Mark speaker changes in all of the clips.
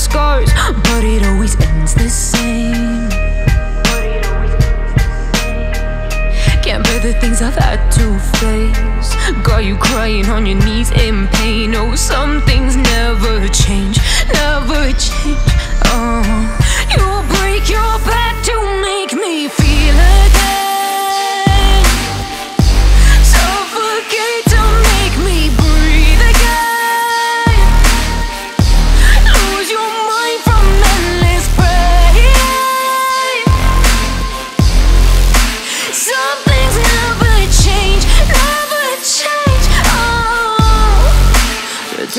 Speaker 1: scars, but it always ends the same. Can't bear the things I've had to face. Got you crying on your knees in pain. Oh, some things never change,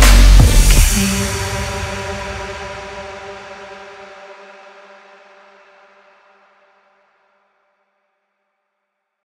Speaker 1: came.